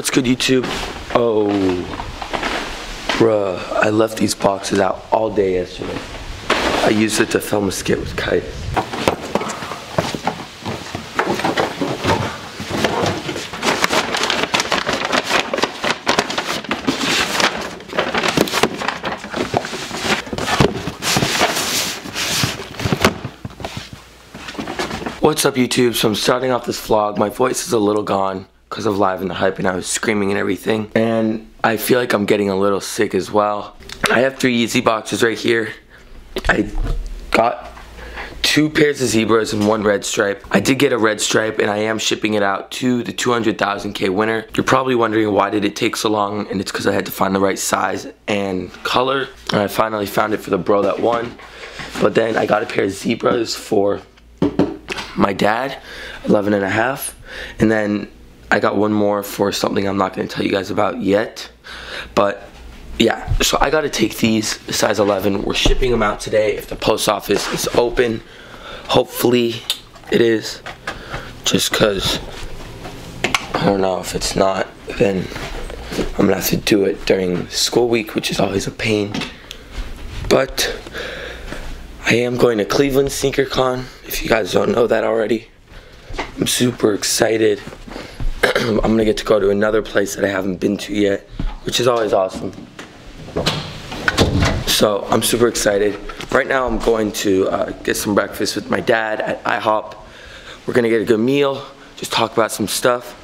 What's good, YouTube? Oh, bruh, I left these boxes out all day yesterday. I used it to film a skit with Kite. What's up YouTube? So I'm starting off this vlog. My voice is a little gone because of Live in the Hype and I was screaming and everything. And I feel like I'm getting a little sick as well. I have three Yeezy boxes right here. I got two pairs of zebras and one red stripe. I did get a red stripe and I am shipping it out to the 200,000K winner. You're probably wondering why did it take so long and it's because I had to find the right size and color. And I finally found it for the bro that won. But then I got a pair of zebras for my dad, 11 and a half. And then I got one more for something I'm not going to tell you guys about yet. But yeah, so I got to take these size 11. We're shipping them out today if the post office is open. Hopefully it is. Just because I don't know if it's not, then I'm to have to do it during school week, which is always a pain. But I am going to Cleveland SneakerCon, if you guys don't know that already. I'm super excited. I'm gonna get to go to another place that I haven't been to yet, which is always awesome. So I'm super excited. Right now I'm going to uh, get some breakfast with my dad at IHOP. We're gonna get a good meal, just talk about some stuff.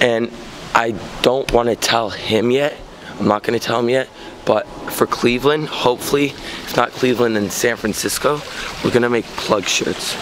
And I don't wanna tell him yet, I'm not gonna tell him yet, but for Cleveland, hopefully, if not Cleveland, then San Francisco, we're gonna make plug shirts.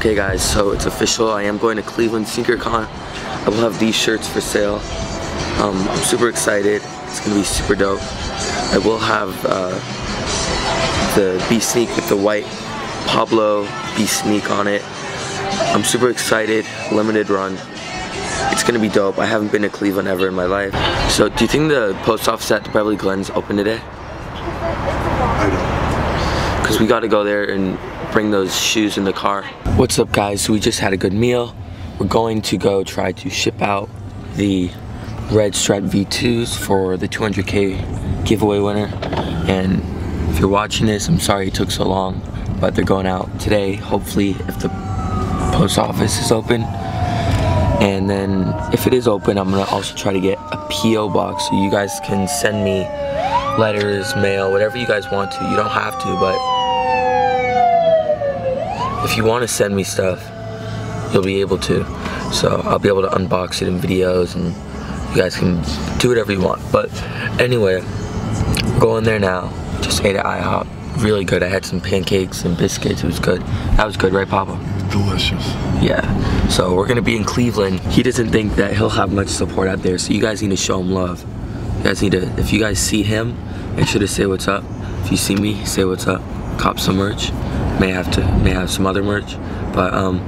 Okay guys, so it's official. I am going to Cleveland SneakerCon. I will have these shirts for sale. Um, I'm super excited. It's gonna be super dope. I will have uh, the B Sneak with the white Pablo B Sneak on it. I'm super excited. Limited run. It's gonna be dope. I haven't been to Cleveland ever in my life. So do you think the post office at Beverly Glen's open today? I don't. Because we gotta go there and bring those shoes in the car. What's up guys, we just had a good meal. We're going to go try to ship out the red stripe V2s for the 200K giveaway winner. And if you're watching this, I'm sorry it took so long, but they're going out today, hopefully if the post office is open. And then if it is open, I'm gonna also try to get a PO box so you guys can send me letters, mail, whatever you guys want to. You don't have to, but if you want to send me stuff, you'll be able to. So I'll be able to unbox it in videos and you guys can do whatever you want. But anyway, going there now. Just ate at IHOP. Really good. I had some pancakes and biscuits. It was good. That was good, right, Papa? Delicious. Yeah. So we're gonna be in Cleveland. He doesn't think that he'll have much support out there, so you guys need to show him love. You guys need to, if you guys see him, make sure to say what's up. If you see me, say what's up. Cop some merch may have to may have some other merch but um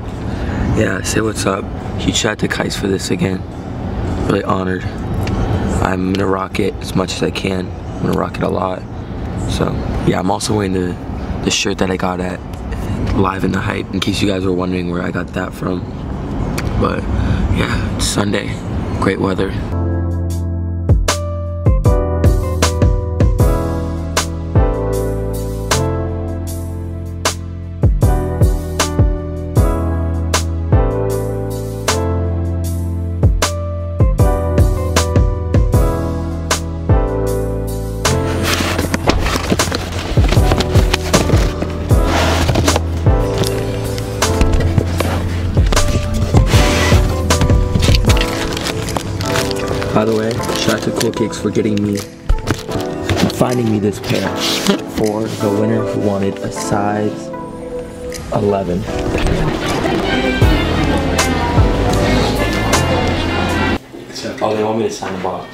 yeah say what's up. Huge shout out to Kites for this again. Really honored. I'm gonna rock it as much as I can. I'm gonna rock it a lot. So yeah I'm also wearing the the shirt that I got at live in the hype in case you guys were wondering where I got that from. But yeah Sunday. Great weather shout out to Cool Kicks for getting me, finding me this pair for the winner who wanted a size 11. Oh, they want me to sign the box.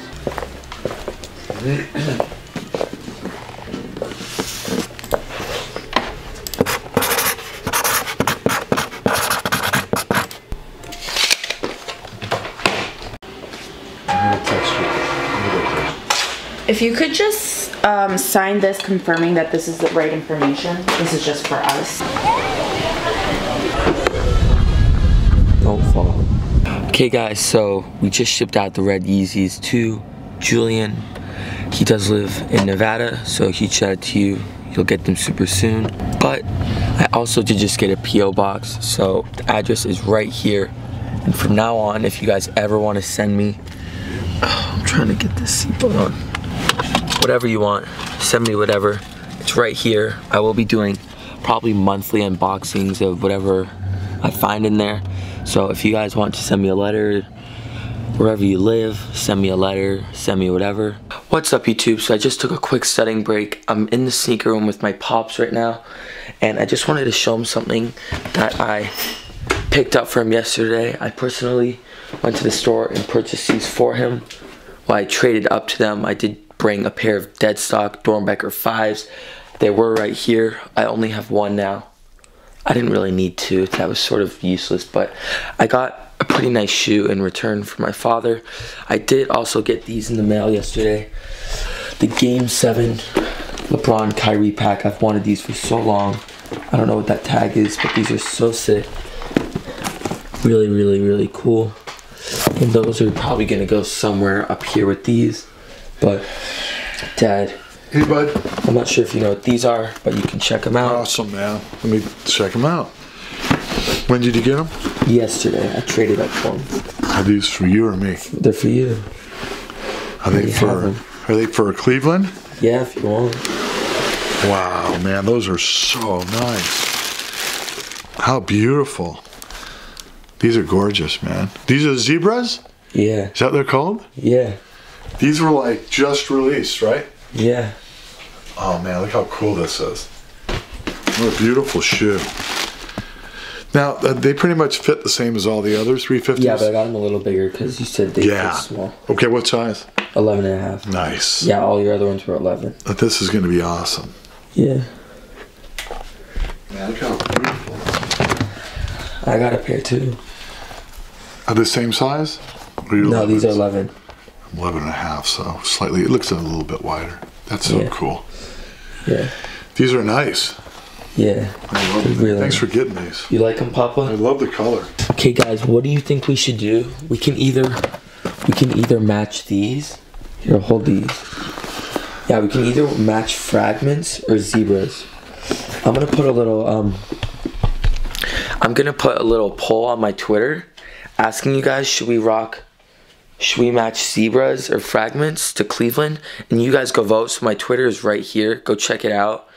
If you could just um, sign this confirming that this is the right information. This is just for us. Don't fall. Okay, guys, so we just shipped out the red Yeezys to Julian. He does live in Nevada, so huge shout out to you. You'll get them super soon. But I also did just get a P.O. box, so the address is right here. And from now on, if you guys ever want to send me, I'm trying to get this seatbelt on. Whatever you want, send me whatever. It's right here. I will be doing probably monthly unboxings of whatever I find in there. So if you guys want to send me a letter, wherever you live, send me a letter, send me whatever. What's up YouTube? So I just took a quick setting break. I'm in the sneaker room with my pops right now. And I just wanted to show him something that I picked up for him yesterday. I personally went to the store and purchased these for him. Well, I traded up to them. I did bring a pair of dead stock Doernbecher 5s. They were right here. I only have one now. I didn't really need to. That was sort of useless, but I got a pretty nice shoe in return for my father. I did also get these in the mail yesterday. The Game 7 LeBron Kyrie pack. I've wanted these for so long. I don't know what that tag is, but these are so sick. Really, really, really cool. And those are probably gonna go somewhere up here with these. But, Dad. Hey, bud. I'm not sure if you know what these are, but you can check them out. Awesome, man. Let me check them out. When did you get them? Yesterday, I traded up for them. Are these for you or me? They're for you. Are they for? Are they for Cleveland? Yeah, if you want. Wow, man, those are so nice. How beautiful. These are gorgeous, man. These are zebras? Yeah, Is that what they're called? yeah, These were like just released, right? yeah. Oh man, look how cool this is. What a beautiful shoe. Now, uh, they pretty much fit the same as all the other 350s? Yeah, but I got them a little bigger because you said they Yeah. fit small. Okay, what size? 11 and a half. Nice. Yeah, all your other ones were 11. Uh, This is going to be awesome. Yeah. Man, look how beautiful. I got a pair too. Are they the same size? No, these are 11. 11 and a half, so slightly, it looks a little bit wider. That's so Yeah. cool. Yeah. These are nice. Yeah. I love them. Really Thanks for getting these. You like them, Papa? I love the color. Okay, guys, what do you think we should do? We can either we can either match these. Here, hold these. Yeah, we can either match fragments or zebras. I'm gonna put a little um. I'm gonna put a little poll on my Twitter, asking you guys should we rock, should we match zebras or fragments to Cleveland, and you guys go vote. So my Twitter is right here. Go check it out.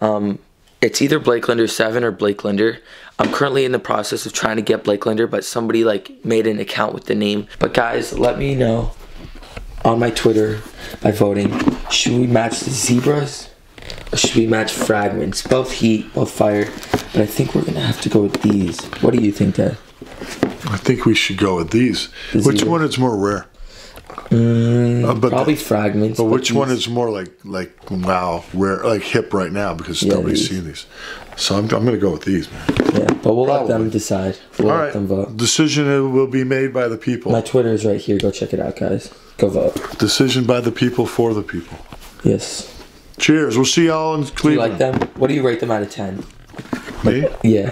Um, it's either Blake Linder 7 or Blake Linder. I'm currently in the process of trying to get Blake Linder, but somebody like made an account with the name. But guys, let me know on my Twitter by voting. Should we match the zebras or should we match fragments? Both heat, both fire. But I think we're gonna have to go with these. What do you think, Dad? I think we should go with these. The Which one is more rare? Mm, Uh, but probably the- fragments. But which one is more like like wow rare like hip right now because Yeah, nobody's these. seen these. So I'm, I'm gonna go with these, man. Yeah, but we'll let them decide. We'll All let right, them vote. decision will be made by the people. My Twitter is right here. Go check it out, guys. Go vote. Decision by the people for the people. Yes. Cheers. We'll see y'all in Do you Cleveland. like them? What do you rate them out of ten? Me? Yeah.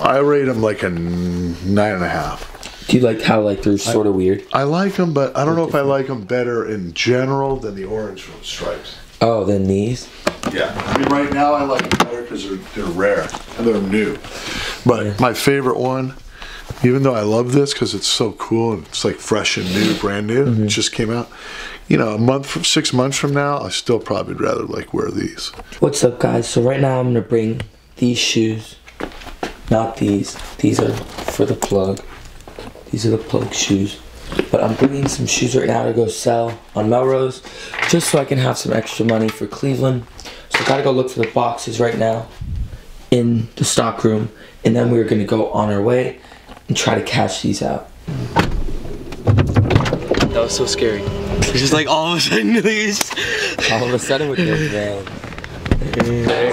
I rate them like a nine and a half. Do you like how like they're sort of weird? I like them, but I don't know if I like them better in general than the orange stripes. Oh, then these. Yeah. I mean, right now I like them better because they're, they're rare and they're new. But Yeah. my favorite one, even though I love this because it's so cool and it's like fresh and new, brand new, Mm-hmm. it just came out. You know, a month, from, six months from now, I still probably would rather like wear these. What's up, guys? So right now I'm gonna bring these shoes, not these. These are for the plug. These are the plug shoes. But I'm bringing some shoes right now to go sell on Melrose, just so I can have some extra money for Cleveland. So I gotta go look for the boxes right now in the stock room, and then we're gonna go on our way and try to cash these out. That was so scary. It's just like all of a sudden these. All of a sudden with this, man.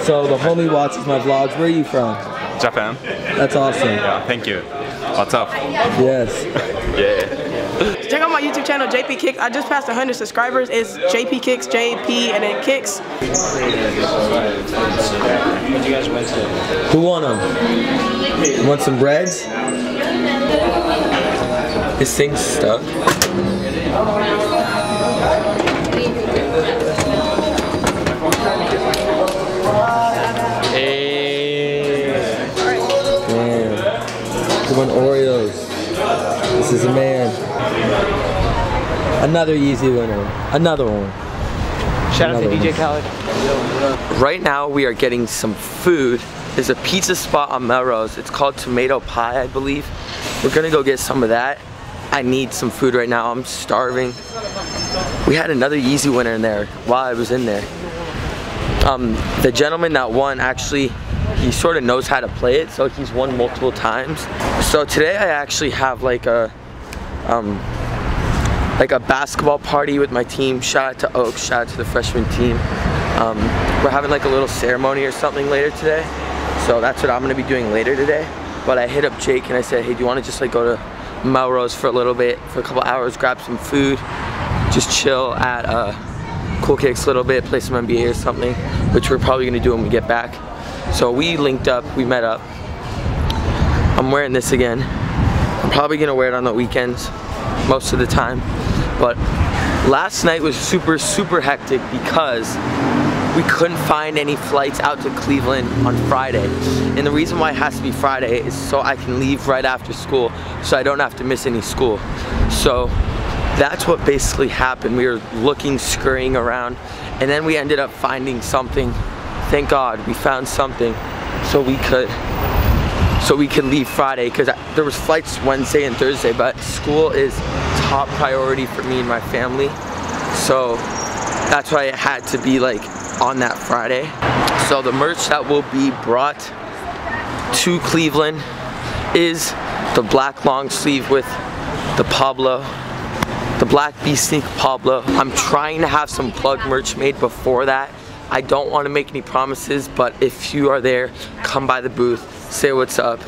So the homie watches my vlogs. Where are you from? Japan. That's awesome. Yeah, thank you. What's up? Yes. yeah. Check out my YouTube channel, JP Kicks. I just passed 100 subscribers. It's JP Kicks, JP, and then Kicks. Who won them? You want some breads? This thing's stuck. Man. Who won Oreos? This is a man. Another easy winner. Another one. Shout out to Another DJ one. Khaled. Right now we are getting some food. There's a pizza spot on Melrose. It's called Tomato Pie, I believe. We're gonna go get some of that. I need some food right now. I'm starving. We had another easy winner in there while I was in there. Um, the gentleman that won actually, he sort of knows how to play it, so he's won multiple times. So today I actually have like a, um, like a basketball party with my team. Shout out to Oak, shout out to the freshman team. Um, we're having like a little ceremony or something later today. So that's what I'm gonna be doing later today. But I hit up Jake and I said, hey, do you wanna just like go to Melrose for a little bit, for a couple hours, grab some food, just chill at uh, Cool Kicks a little bit, play some NBA or something, which we're probably gonna do when we get back. So we linked up, we met up. I'm wearing this again. I'm probably gonna wear it on the weekends, most of the time. But last night was super, super hectic because we couldn't find any flights out to Cleveland on Friday. And the reason why it has to be Friday is so I can leave right after school so I don't have to miss any school. So that's what basically happened. We were looking, scurrying around, and then we ended up finding something. Thank God we found something so we could so we could leave Friday because there was flights Wednesday and Thursday, but school is top priority for me and my family. So that's why it had to be like on that Friday. So the merch that will be brought to Cleveland is the black long sleeve with the Pablo, the black bee sneak Pablo. I'm trying to have some plug merch made before that. I don't want to make any promises, but if you are there, come by the booth, say what's up,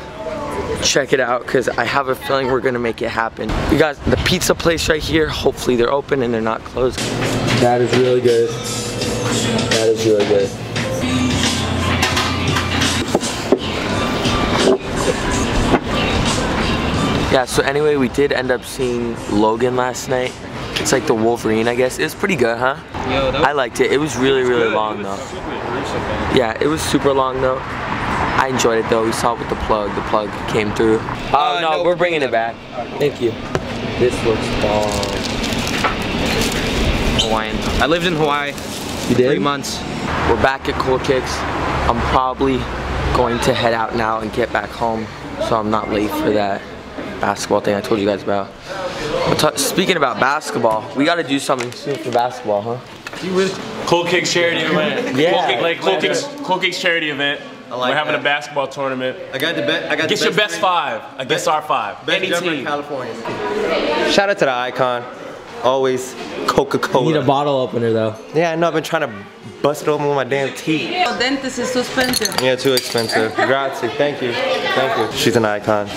check it out because I have a feeling we're gonna make it happen. You guys, the pizza place right here, hopefully they're open and they're not closed. That is really good. That is really good. Yeah, so anyway, we did end up seeing Logan last night. It's like the Wolverine, I guess. It was pretty good, huh? Yo, I liked it. It was really, really long though. Yeah, it was super long though. I enjoyed it though. We saw it with the plug. The plug came through. Oh Uh, no, no, we're bringing it back. Thank you. This looks bomb. Hawaiian. I lived in Hawaii You did? three months. We're back at Cool Kicks. I'm probably going to head out now and get back home so I'm not late for that basketball thing I told you guys about. But speaking about basketball, we got to do something soon for basketball, huh? Cool Kicks charity event. Yeah. Cool, Kick, like, cool, Kicks, cool Kicks charity event. like We're having that. a basketball tournament. I got the best. I got Get the your best five against our five. Best Any jumper in team. California. Shout out to the icon. Always Coca-Cola. You need a bottle opener though. yeah, I know. I've been trying to bust it open with my damn teeth. Dentist is too expensive. Yeah, too expensive. Grazie. Thank you. Thank you. She's an icon.